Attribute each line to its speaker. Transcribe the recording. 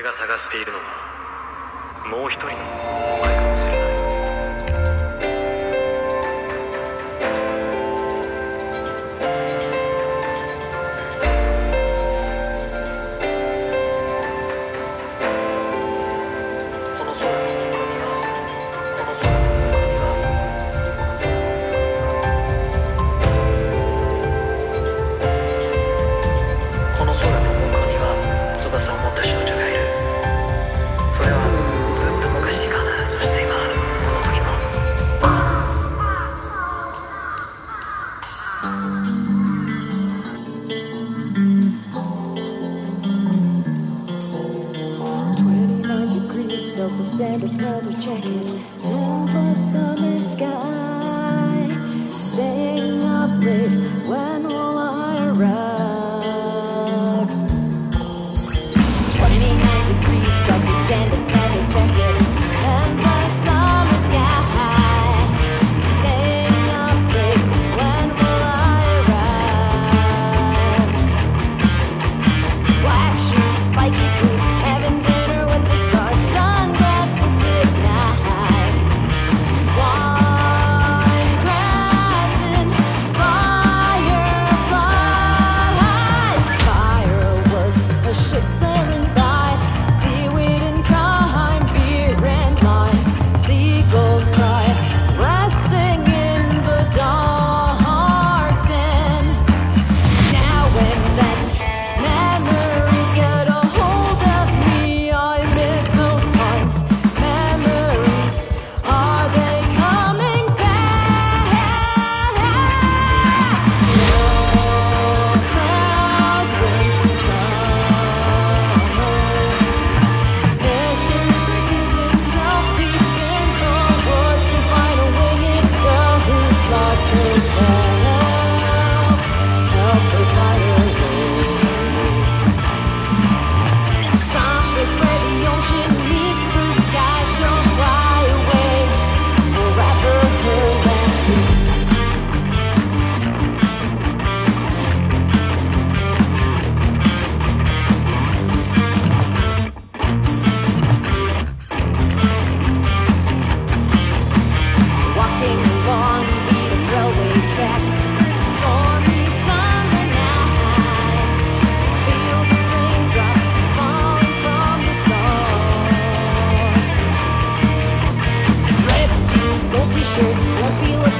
Speaker 1: 俺が探しているのはもう一人のお前かもしれない。
Speaker 2: And a purple jacket and the summer sky, staying up late. I feel it.